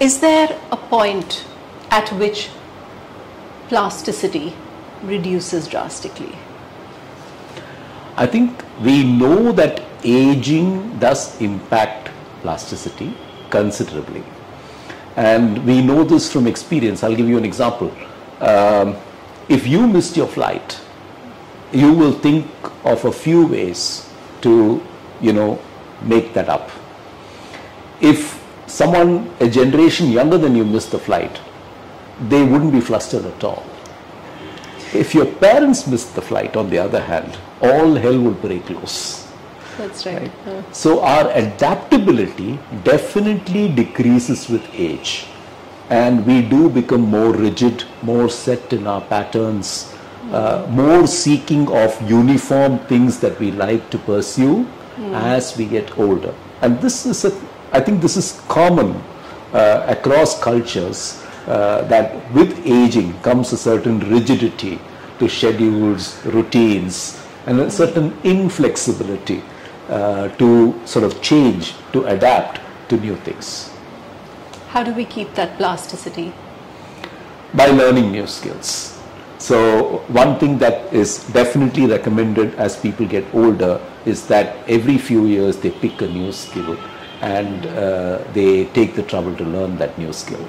is there a point at which plasticity reduces drastically? I think we know that aging does impact plasticity considerably. And we know this from experience. I'll give you an example. Um, if you missed your flight, you will think of a few ways to, you know, make that up. If someone, a generation younger than you missed the flight, they wouldn't be flustered at all. If your parents missed the flight, on the other hand, all hell would break loose. That's right. Right. So our adaptability definitely decreases with age and we do become more rigid, more set in our patterns, uh, more seeking of uniform things that we like to pursue as we get older. And this is, a, I think this is common uh, across cultures uh, that with aging comes a certain rigidity to schedules, routines, and a certain inflexibility uh, to sort of change, to adapt to new things how do we keep that plasticity? by learning new skills. So one thing that is definitely recommended as people get older is that every few years they pick a new skill and uh, they take the trouble to learn that new skill.